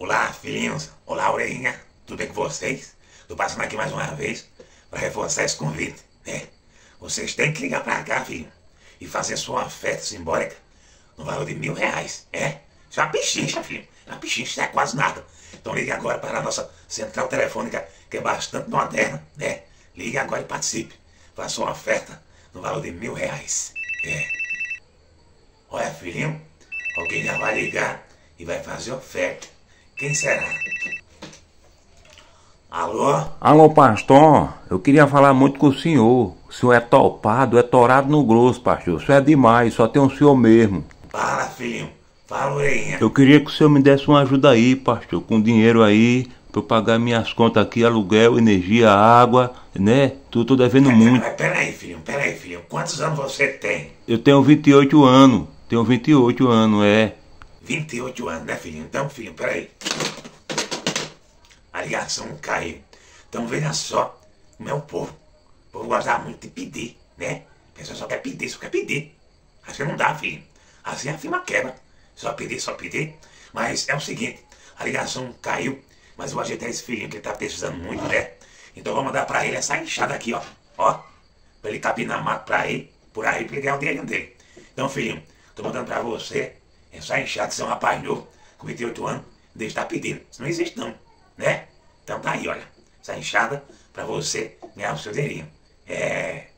Olá, filhinhos. Olá, orelhinha. Tudo bem com vocês? Tô passando aqui mais uma vez para reforçar esse convite, né? Vocês têm que ligar para cá, filho, e fazer sua oferta simbólica no valor de mil reais. É? Isso é uma pichincha, filho. É uma pichincha, é quase nada. Então ligue agora para a nossa central telefônica, que é bastante moderna, né? Ligue agora e participe. Faça uma oferta no valor de mil reais. É. Olha, filhinho, alguém já vai ligar e vai fazer oferta. Quem será? Alô? Alô, pastor, eu queria falar muito com o senhor. O senhor é topado, é torado no grosso, pastor. O senhor é demais, só tem o senhor mesmo. Fala, filhinho. Fala, orelhinha. Eu queria que o senhor me desse uma ajuda aí, pastor, com dinheiro aí, pra eu pagar minhas contas aqui, aluguel, energia, água, né? Tô, tô devendo muito. Mas peraí, filhinho, peraí, filhinho. Quantos anos você tem? Eu tenho 28 anos. Tenho 28 anos, é. 28 anos, né, filhinho? Então, filhinho, peraí. A ligação caiu. Então, veja só, o meu povo. O povo gosta muito de pedir, né? A pessoa só quer pedir, só quer pedir. Assim não dá, filho. Assim a firma quebra. Só pedir, só pedir. Mas é o seguinte, a ligação caiu, mas vou ajeitar esse filhinho que ele tá precisando muito, né? Então vou mandar pra ele essa enxada aqui, ó. Ó. Pra ele capinar mato pra aí, por aí, pra ele ganhar o dinheirinho dele. Então, filhinho, tô mandando pra você essa enxada, você é um rapaz novo, com 28 anos, deixa estar pedindo. Isso não existe não, né? Então tá aí, olha. Essa enxada pra você ganhar o seu dinheirinho. É.